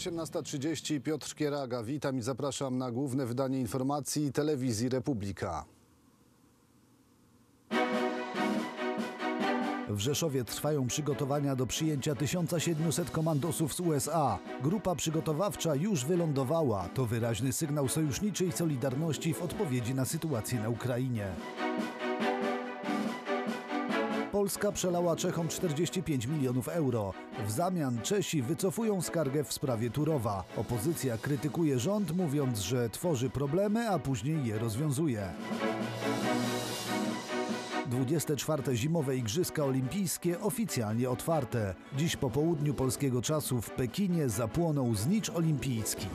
18.30 Piotr Kieraga. Witam i zapraszam na główne wydanie informacji telewizji Republika. W Rzeszowie trwają przygotowania do przyjęcia 1700 komandosów z USA. Grupa przygotowawcza już wylądowała. To wyraźny sygnał sojuszniczej solidarności w odpowiedzi na sytuację na Ukrainie. Polska przelała Czechom 45 milionów euro. W zamian Czesi wycofują skargę w sprawie Turowa. Opozycja krytykuje rząd, mówiąc, że tworzy problemy, a później je rozwiązuje. 24. Zimowe Igrzyska Olimpijskie oficjalnie otwarte. Dziś po południu polskiego czasu w Pekinie zapłonął znicz olimpijski.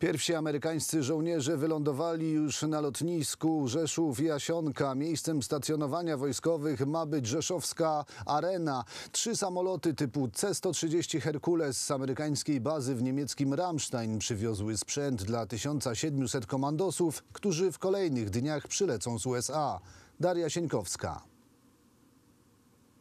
Pierwsi amerykańscy żołnierze wylądowali już na lotnisku Rzeszów-Jasionka. Miejscem stacjonowania wojskowych ma być Rzeszowska Arena. Trzy samoloty typu C-130 Herkules z amerykańskiej bazy w niemieckim Ramstein przywiozły sprzęt dla 1700 komandosów, którzy w kolejnych dniach przylecą z USA. Daria Sieńkowska.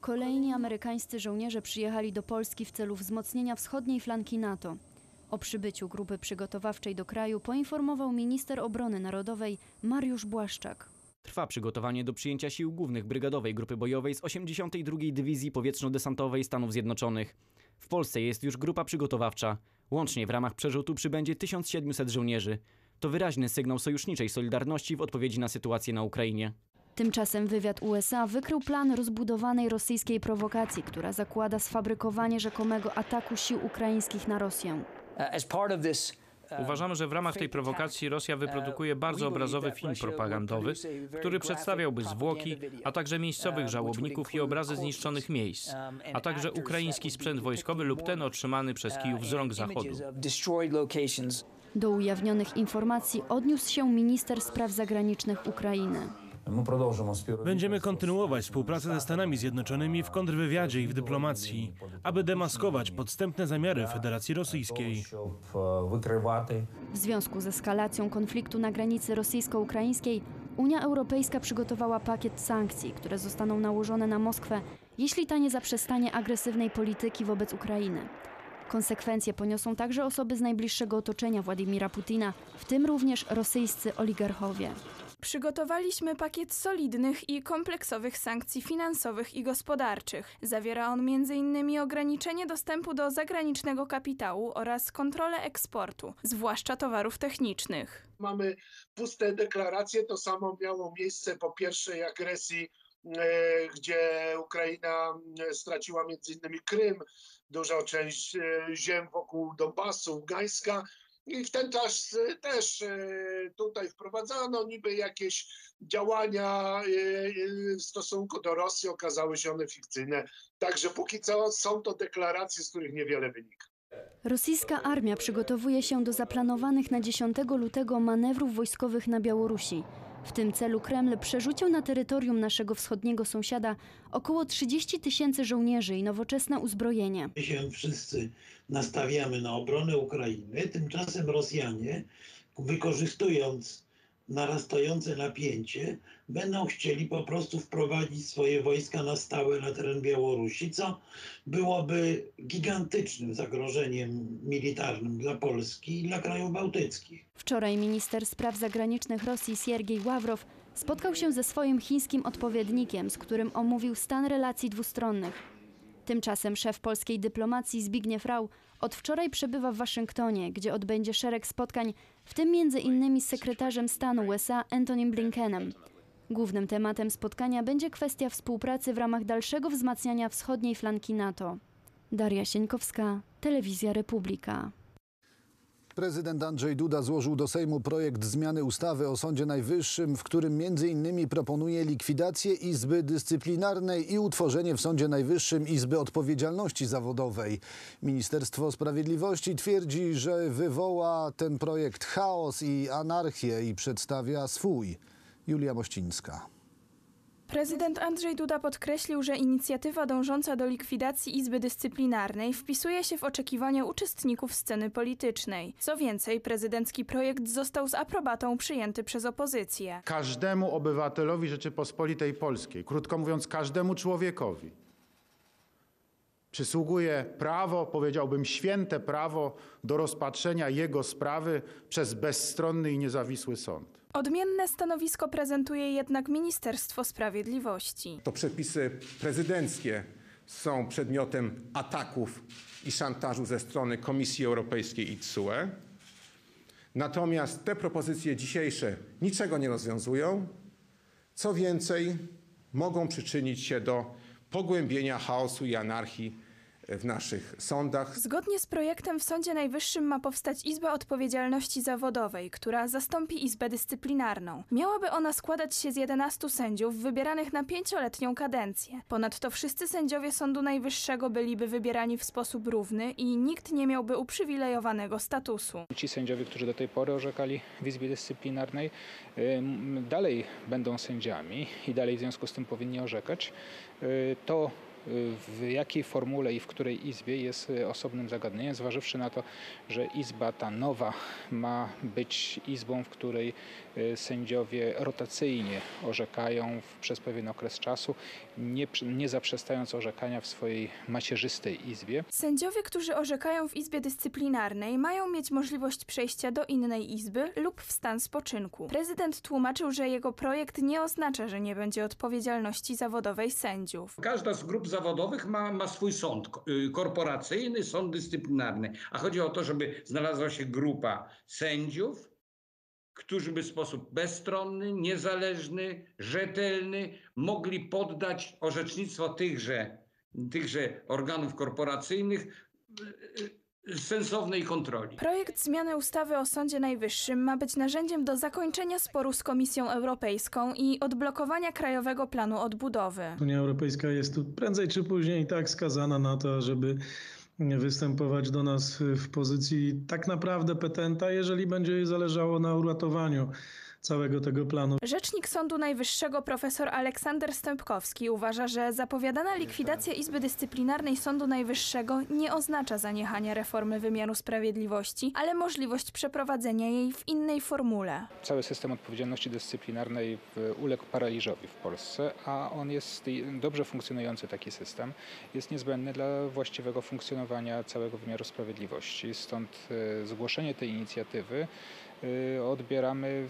Kolejni amerykańscy żołnierze przyjechali do Polski w celu wzmocnienia wschodniej flanki NATO. O przybyciu grupy przygotowawczej do kraju poinformował minister obrony narodowej Mariusz Błaszczak. Trwa przygotowanie do przyjęcia sił głównych Brygadowej Grupy Bojowej z 82. Dywizji Powietrzno-Desantowej Stanów Zjednoczonych. W Polsce jest już grupa przygotowawcza. Łącznie w ramach przerzutu przybędzie 1700 żołnierzy. To wyraźny sygnał sojuszniczej solidarności w odpowiedzi na sytuację na Ukrainie. Tymczasem wywiad USA wykrył plan rozbudowanej rosyjskiej prowokacji, która zakłada sfabrykowanie rzekomego ataku sił ukraińskich na Rosję. Uważamy, że w ramach tej prowokacji Rosja wyprodukuje bardzo obrazowy film propagandowy, który przedstawiałby zwłoki, a także miejscowych żałobników i obrazy zniszczonych miejsc, a także ukraiński sprzęt wojskowy lub ten otrzymany przez Kijów z rąk Zachodu. Do ujawnionych informacji odniósł się minister spraw zagranicznych Ukrainy. Będziemy kontynuować współpracę ze Stanami Zjednoczonymi w kontrwywiadzie i w dyplomacji, aby demaskować podstępne zamiary Federacji Rosyjskiej. W związku z eskalacją konfliktu na granicy rosyjsko-ukraińskiej Unia Europejska przygotowała pakiet sankcji, które zostaną nałożone na Moskwę, jeśli ta nie zaprzestanie agresywnej polityki wobec Ukrainy. Konsekwencje poniosą także osoby z najbliższego otoczenia Władimira Putina, w tym również rosyjscy oligarchowie. Przygotowaliśmy pakiet solidnych i kompleksowych sankcji finansowych i gospodarczych. Zawiera on m.in. ograniczenie dostępu do zagranicznego kapitału oraz kontrolę eksportu, zwłaszcza towarów technicznych. Mamy puste deklaracje. To samo miało miejsce po pierwszej agresji, e, gdzie Ukraina straciła m.in. Krym, dużą część e, ziem wokół Donbasu, Gdańska. I w ten czas e, też tutaj wprowadzano niby jakieś działania w stosunku do Rosji, okazały się one fikcyjne. Także póki co są to deklaracje, z których niewiele wynika. Rosyjska armia przygotowuje się do zaplanowanych na 10 lutego manewrów wojskowych na Białorusi. W tym celu Kreml przerzucił na terytorium naszego wschodniego sąsiada około 30 tysięcy żołnierzy i nowoczesne uzbrojenie. My się wszyscy nastawiamy na obronę Ukrainy, tymczasem Rosjanie, wykorzystując narastające napięcie, będą chcieli po prostu wprowadzić swoje wojska na stałe na teren Białorusi, co byłoby gigantycznym zagrożeniem militarnym dla Polski i dla krajów bałtyckich. Wczoraj minister spraw zagranicznych Rosji Siergiej Ławrow spotkał się ze swoim chińskim odpowiednikiem, z którym omówił stan relacji dwustronnych. Tymczasem szef polskiej dyplomacji Zbigniew Rau od wczoraj przebywa w Waszyngtonie, gdzie odbędzie szereg spotkań, w tym między innymi z sekretarzem stanu USA Antonym Blinkenem. Głównym tematem spotkania będzie kwestia współpracy w ramach dalszego wzmacniania wschodniej flanki NATO. Daria Sieńkowska, Telewizja Republika. Prezydent Andrzej Duda złożył do Sejmu projekt zmiany ustawy o Sądzie Najwyższym, w którym m.in. proponuje likwidację Izby Dyscyplinarnej i utworzenie w Sądzie Najwyższym Izby Odpowiedzialności Zawodowej. Ministerstwo Sprawiedliwości twierdzi, że wywoła ten projekt chaos i anarchię i przedstawia swój. Julia Mościńska. Prezydent Andrzej Duda podkreślił, że inicjatywa dążąca do likwidacji Izby Dyscyplinarnej wpisuje się w oczekiwania uczestników sceny politycznej. Co więcej, prezydencki projekt został z aprobatą przyjęty przez opozycję. Każdemu obywatelowi Rzeczypospolitej Polskiej, krótko mówiąc, każdemu człowiekowi, Przysługuje prawo, powiedziałbym święte prawo do rozpatrzenia jego sprawy przez bezstronny i niezawisły sąd. Odmienne stanowisko prezentuje jednak Ministerstwo Sprawiedliwości. To przepisy prezydenckie są przedmiotem ataków i szantażu ze strony Komisji Europejskiej i TSUE. Natomiast te propozycje dzisiejsze niczego nie rozwiązują. Co więcej, mogą przyczynić się do pogłębienia chaosu i anarchii w naszych sądach. Zgodnie z projektem w Sądzie Najwyższym ma powstać Izba Odpowiedzialności Zawodowej, która zastąpi Izbę Dyscyplinarną. Miałaby ona składać się z 11 sędziów wybieranych na pięcioletnią kadencję. Ponadto wszyscy sędziowie Sądu Najwyższego byliby wybierani w sposób równy i nikt nie miałby uprzywilejowanego statusu. Ci sędziowie, którzy do tej pory orzekali w Izbie Dyscyplinarnej, dalej będą sędziami i dalej w związku z tym powinni orzekać. Y, To w jakiej formule i w której izbie jest osobnym zagadnieniem, zważywszy na to, że izba ta nowa ma być izbą, w której y, sędziowie rotacyjnie orzekają przez pewien okres czasu, nie, nie zaprzestając orzekania w swojej macierzystej izbie. Sędziowie, którzy orzekają w Izbie Dyscyplinarnej, mają mieć możliwość przejścia do innej izby lub w stan spoczynku. Prezydent tłumaczył, że jego projekt nie oznacza, że nie będzie odpowiedzialności zawodowej sędziów. Każda z grup zawodowych ma, ma swój sąd y, korporacyjny, sąd dyscyplinarny. A chodzi o to, żeby znalazła się grupa sędziów, którzy by w sposób bezstronny, niezależny, rzetelny mogli poddać orzecznictwo tychże, tychże organów korporacyjnych y, y, sensownej kontroli. Projekt zmiany ustawy o Sądzie Najwyższym ma być narzędziem do zakończenia sporu z Komisją Europejską i odblokowania Krajowego Planu Odbudowy. Unia Europejska jest tu prędzej czy później tak skazana na to, żeby występować do nas w pozycji tak naprawdę petenta, jeżeli będzie jej zależało na uratowaniu całego tego planu. Rzecznik Sądu Najwyższego profesor Aleksander Stępkowski uważa, że zapowiadana likwidacja Izby Dyscyplinarnej Sądu Najwyższego nie oznacza zaniechania reformy wymiaru sprawiedliwości, ale możliwość przeprowadzenia jej w innej formule. Cały system odpowiedzialności dyscyplinarnej uległ paraliżowi w Polsce, a on jest dobrze funkcjonujący taki system, jest niezbędny dla właściwego funkcjonowania całego wymiaru sprawiedliwości. Stąd y, zgłoszenie tej inicjatywy odbieramy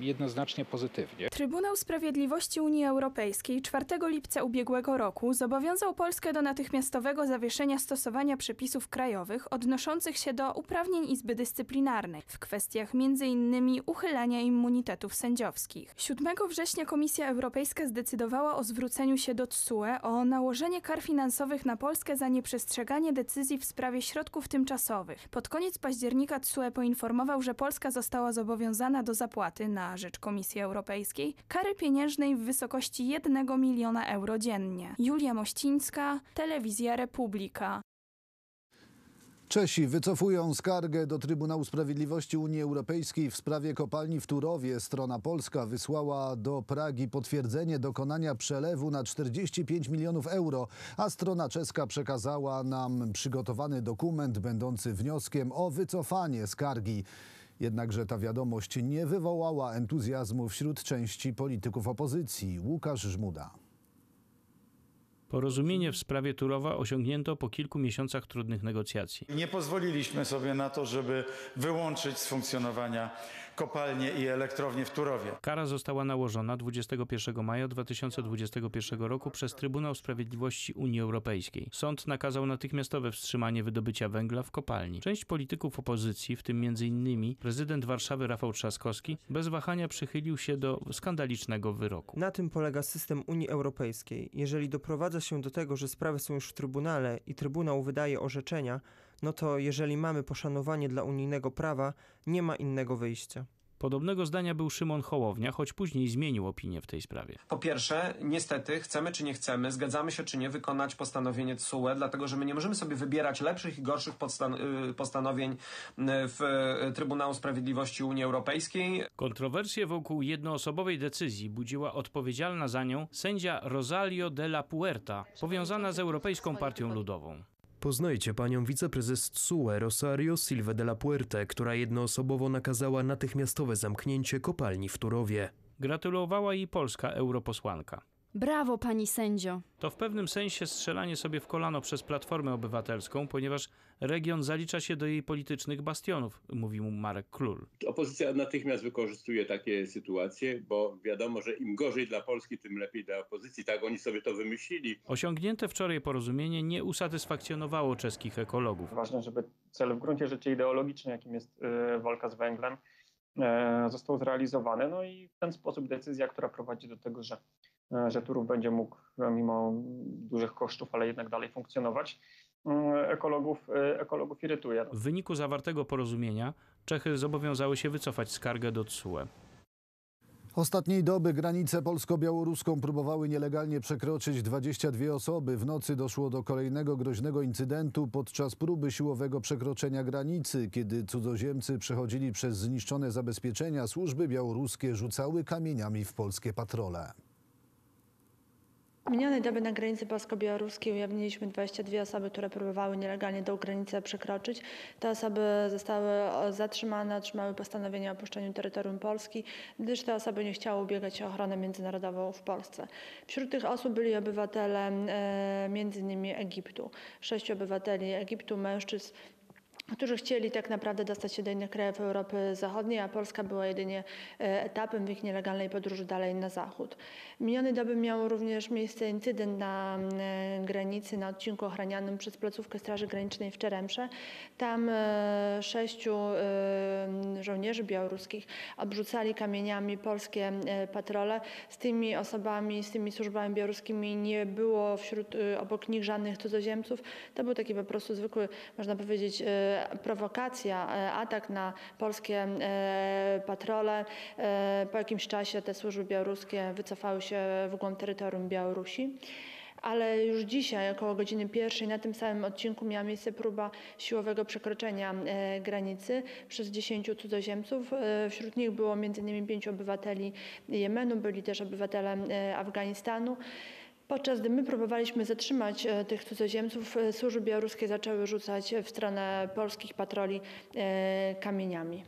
y, jednoznacznie pozytywnie. Trybunał Sprawiedliwości Unii Europejskiej 4 lipca ubiegłego roku zobowiązał Polskę do natychmiastowego zawieszenia stosowania przepisów krajowych odnoszących się do uprawnień Izby Dyscyplinarnej w kwestiach m.in. uchylania immunitetów sędziowskich. 7 września Komisja Europejska zdecydowała o zwróceniu się do TSUE o nałożenie kar finansowych na Polskę za nieprzestrzeganie decyzji w sprawie środków tymczasowych. Pod koniec października TSUE poinformował, że Polska została zobowiązana do zapłaty na rzecz Komisji Europejskiej kary pieniężnej w wysokości 1 miliona euro dziennie. Julia Mościńska, Telewizja Republika. Czesi wycofują skargę do Trybunału Sprawiedliwości Unii Europejskiej w sprawie kopalni w Turowie. Strona polska wysłała do Pragi potwierdzenie dokonania przelewu na 45 milionów euro, a strona czeska przekazała nam przygotowany dokument będący wnioskiem o wycofanie skargi. Jednakże ta wiadomość nie wywołała entuzjazmu wśród części polityków opozycji. Łukasz Żmuda. Porozumienie w sprawie Turowa osiągnięto po kilku miesiącach trudnych negocjacji. Nie pozwoliliśmy sobie na to, żeby wyłączyć z funkcjonowania kopalnie i elektrownie w Turowie. Kara została nałożona 21 maja 2021 roku przez Trybunał Sprawiedliwości Unii Europejskiej. Sąd nakazał natychmiastowe wstrzymanie wydobycia węgla w kopalni. Część polityków opozycji, w tym m.in. prezydent Warszawy Rafał Trzaskowski, bez wahania przychylił się do skandalicznego wyroku. Na tym polega system Unii Europejskiej. Jeżeli doprowadza się do tego, że sprawy są już w Trybunale i Trybunał wydaje orzeczenia, no to jeżeli mamy poszanowanie dla unijnego prawa, nie ma innego wyjścia. Podobnego zdania był Szymon Hołownia, choć później zmienił opinię w tej sprawie. Po pierwsze, niestety, chcemy czy nie chcemy, zgadzamy się czy nie wykonać postanowienie TSUE, dlatego że my nie możemy sobie wybierać lepszych i gorszych podstan- y, postanowień y, w y, Trybunału Sprawiedliwości Unii Europejskiej. Kontrowersje wokół jednoosobowej decyzji budziła odpowiedzialna za nią sędzia Rosalio de la Puerta, powiązana z Europejską Partią Ludową. Poznajcie panią wiceprezes TSUE Rosario Silva de la Puerte, która jednoosobowo nakazała natychmiastowe zamknięcie kopalni w Turowie. Gratulowała jej polska europosłanka. Brawo, pani sędzio. To w pewnym sensie strzelanie sobie w kolano przez Platformę Obywatelską, ponieważ region zalicza się do jej politycznych bastionów, mówi mu Marek Klul. Opozycja natychmiast wykorzystuje takie sytuacje, bo wiadomo, że im gorzej dla Polski, tym lepiej dla opozycji. Tak oni sobie to wymyślili. Osiągnięte wczoraj porozumienie nie usatysfakcjonowało czeskich ekologów. Ważne, żeby cel w gruncie rzeczy ideologiczny, jakim jest y, walka z węglem, e, został zrealizowany. No i w ten sposób decyzja, która prowadzi do tego, że, e, że Turów będzie mógł e, mimo dużych kosztów, ale jednak dalej funkcjonować, mm, ekologów, e, ekologów irytuje. W wyniku zawartego porozumienia Czechy zobowiązały się wycofać skargę do TSUE. Ostatniej doby granicę polsko-białoruską próbowały nielegalnie przekroczyć 22 osoby. W nocy doszło do kolejnego groźnego incydentu podczas próby siłowego przekroczenia granicy. Kiedy cudzoziemcy przechodzili przez zniszczone zabezpieczenia, służby białoruskie rzucały kamieniami w polskie patrole. Minionej doby na granicy polsko-białoruskiej ujawniliśmy 22 osoby, które próbowały nielegalnie tą granicę przekroczyć. Te osoby zostały zatrzymane, otrzymały postanowienie o opuszczeniu terytorium Polski, gdyż te osoby nie chciały ubiegać się o ochronę międzynarodową w Polsce. Wśród tych osób byli obywatele e, innymi Egiptu. Sześciu obywateli Egiptu, mężczyzn, którzy chcieli tak naprawdę dostać się do innych krajów Europy Zachodniej, a Polska była jedynie e, etapem w ich nielegalnej podróży dalej na zachód. Minionej doby miał również miejsce incydent na e, granicy, na odcinku ochranianym przez placówkę Straży Granicznej w Czeremsze. Tam e, sześciu żołnierzy białoruskich obrzucali kamieniami polskie patrole. Z tymi osobami, z tymi służbami białoruskimi nie było wśród, obok nich żadnych cudzoziemców. To był taki po prostu zwykły, można powiedzieć, prowokacja, atak na polskie patrole. Po jakimś czasie te służby białoruskie wycofały się w głąb terytorium Białorusi. Ale już dzisiaj, około godziny pierwszej, na tym samym odcinku miała miejsce próba siłowego przekroczenia granicy przez 10 cudzoziemców. Wśród nich było m.in. pięciu obywateli Jemenu, byli też obywatele Afganistanu. Podczas gdy my próbowaliśmy zatrzymać e, tych cudzoziemców, e, służby białoruskie zaczęły rzucać w stronę polskich patroli e, kamieniami.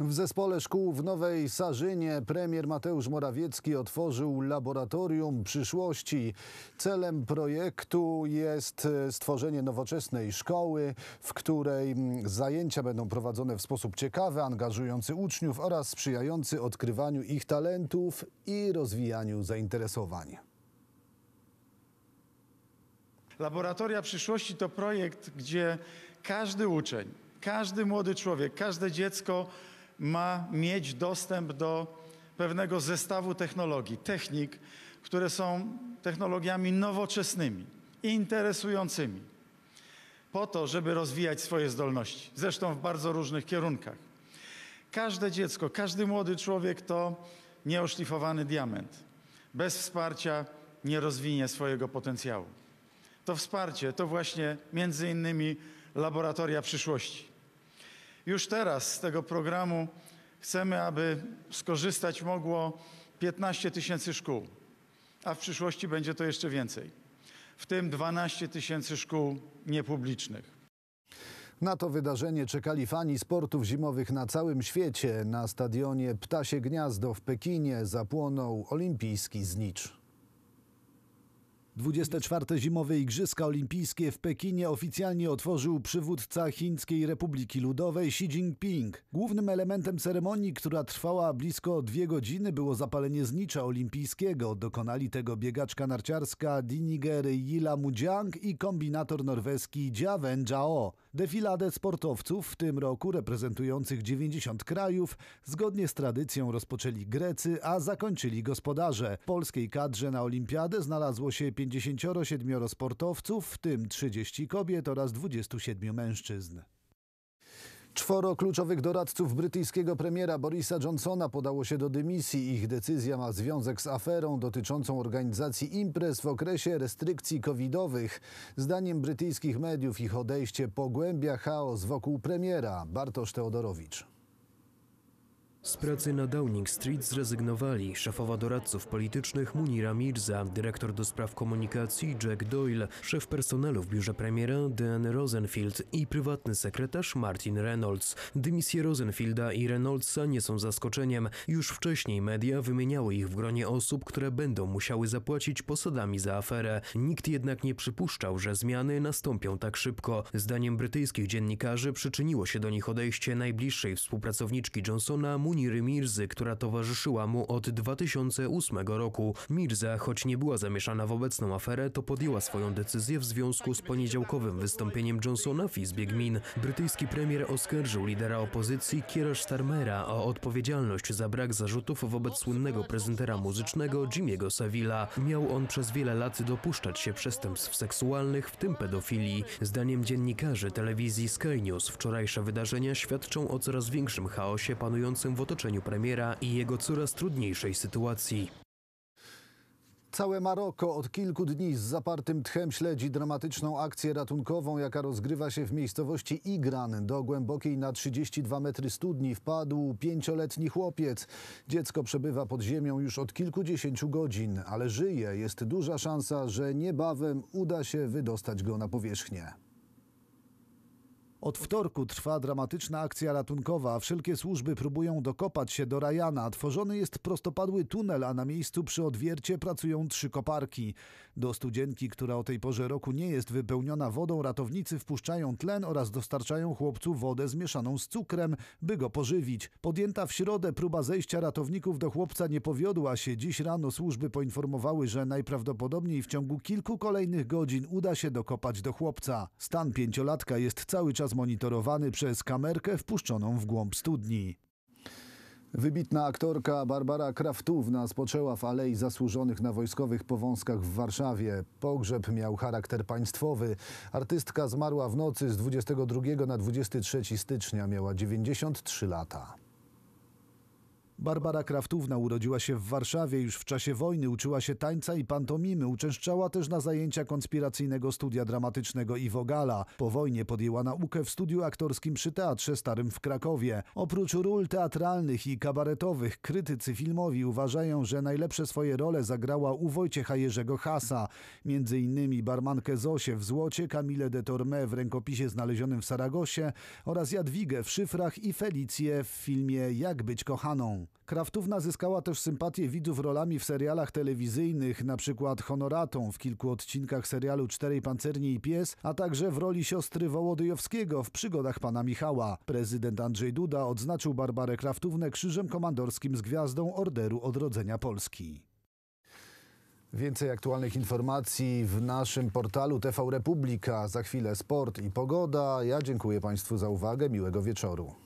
W zespole szkół w Nowej Sarzynie premier Mateusz Morawiecki otworzył laboratorium przyszłości. Celem projektu jest stworzenie nowoczesnej szkoły, w której zajęcia będą prowadzone w sposób ciekawy, angażujący uczniów oraz sprzyjający odkrywaniu ich talentów i rozwijaniu zainteresowań. Laboratoria Przyszłości to projekt, gdzie każdy uczeń, każdy młody człowiek, każde dziecko ma mieć dostęp do pewnego zestawu technologii, technik, które są technologiami nowoczesnymi, interesującymi, po to, żeby rozwijać swoje zdolności, zresztą w bardzo różnych kierunkach. Każde dziecko, każdy młody człowiek to nieoszlifowany diament. Bez wsparcia nie rozwinie swojego potencjału. To wsparcie to właśnie między innymi laboratoria przyszłości. Już teraz z tego programu chcemy, aby skorzystać mogło 15 tysięcy szkół, a w przyszłości będzie to jeszcze więcej, w tym 12 tysięcy szkół niepublicznych. Na to wydarzenie czekali fani sportów zimowych na całym świecie. Na stadionie Ptasie Gniazdo w Pekinie zapłonął olimpijski znicz. 24. Zimowe Igrzyska Olimpijskie w Pekinie oficjalnie otworzył przywódca Chińskiej Republiki Ludowej Xi Jinping. Głównym elementem ceremonii, która trwała blisko dwie godziny, było zapalenie znicza olimpijskiego. Dokonali tego biegaczka narciarska Diniger Yila Mujiang i kombinator norweski Jia Wen Zhao. Defiladę sportowców, w tym roku reprezentujących 90 krajów, zgodnie z tradycją rozpoczęli Grecy, a zakończyli gospodarze. W polskiej kadrze na olimpiadę znalazło się 57 sportowców, w tym 30 kobiet oraz 27 mężczyzn. Czworo kluczowych doradców brytyjskiego premiera Borisa Johnsona podało się do dymisji. Ich decyzja ma związek z aferą dotyczącą organizacji imprez w okresie restrykcji covidowych. Zdaniem brytyjskich mediów ich odejście pogłębia chaos wokół premiera. Bartosz Teodorowicz. Z pracy na Downing Street zrezygnowali szefowa doradców politycznych Munira Mirza, dyrektor do spraw komunikacji Jack Doyle, szef personelu w biurze premiera Dan Rosenfield i prywatny sekretarz Martin Reynolds. Dymisje Rosenfielda i Reynoldsa nie są zaskoczeniem. Już wcześniej media wymieniały ich w gronie osób, które będą musiały zapłacić posadami za aferę. Nikt jednak nie przypuszczał, że zmiany nastąpią tak szybko. Zdaniem brytyjskich dziennikarzy przyczyniło się do nich odejście najbliższej współpracowniczki Johnsona Muniry Mirzy, która towarzyszyła mu od 2008 roku. Mirza, choć nie była zamieszana w obecną aferę, to podjęła swoją decyzję w związku z poniedziałkowym wystąpieniem Johnsona w Izbie Gmin. Brytyjski premier oskarżył lidera opozycji Kiera Starmera o odpowiedzialność za brak zarzutów wobec słynnego prezentera muzycznego Jimmy'ego Savilla. Miał on przez wiele lat dopuszczać się przestępstw seksualnych, w tym pedofilii. Zdaniem dziennikarzy telewizji Sky News wczorajsze wydarzenia świadczą o coraz większym chaosie panującym w otoczeniu premiera i jego coraz trudniejszej sytuacji. Całe Maroko od kilku dni z zapartym tchem śledzi dramatyczną akcję ratunkową, jaka rozgrywa się w miejscowości Igran. Do głębokiej na 32 metry studni wpadł pięcioletni chłopiec. Dziecko przebywa pod ziemią już od kilkudziesięciu godzin, ale żyje. Jest duża szansa, że niebawem uda się wydostać go na powierzchnię. Od wtorku trwa dramatyczna akcja ratunkowa. Wszelkie służby próbują dokopać się do Rajana. Tworzony jest prostopadły tunel, a na miejscu przy odwiercie pracują trzy koparki. Do studzienki, która o tej porze roku nie jest wypełniona wodą, ratownicy wpuszczają tlen oraz dostarczają chłopcu wodę zmieszaną z cukrem, by go pożywić. Podjęta w środę próba zejścia ratowników do chłopca nie powiodła się. Dziś rano służby poinformowały, że najprawdopodobniej w ciągu kilku kolejnych godzin uda się dokopać do chłopca. Stan pięciolatka jest cały czas monitorowany przez kamerkę wpuszczoną w głąb studni. Wybitna aktorka Barbara Kraftówna spoczęła w Alei Zasłużonych na Wojskowych Powązkach w Warszawie. Pogrzeb miał charakter państwowy. Artystka zmarła w nocy z 22 na 23 stycznia. Miała 93 lata. Barbara Kraftówna urodziła się w Warszawie. Już w czasie wojny uczyła się tańca i pantomimy. Uczęszczała też na zajęcia konspiracyjnego studia dramatycznego Iwo Gala. Po wojnie podjęła naukę w studiu aktorskim przy Teatrze Starym w Krakowie. Oprócz ról teatralnych i kabaretowych, krytycy filmowi uważają, że najlepsze swoje role zagrała u Wojciecha Jerzego Hasa. Między innymi barmankę Zosię w Złocie, Camille de Torme w rękopisie znalezionym w Saragosie oraz Jadwigę w Szyfrach i Felicję w filmie Jak być kochaną. Kraftówna zyskała też sympatię widzów rolami w serialach telewizyjnych, przykład Honoratą w kilku odcinkach serialu Czterej Pancerni i Pies, a także w roli siostry Wołodyjowskiego w Przygodach Pana Michała. Prezydent Andrzej Duda odznaczył Barbarę Kraftównę krzyżem komandorskim z gwiazdą Orderu Odrodzenia Polski. Więcej aktualnych informacji w naszym portalu TV Republika. Za chwilę sport i pogoda. Ja dziękuję Państwu za uwagę. Miłego wieczoru.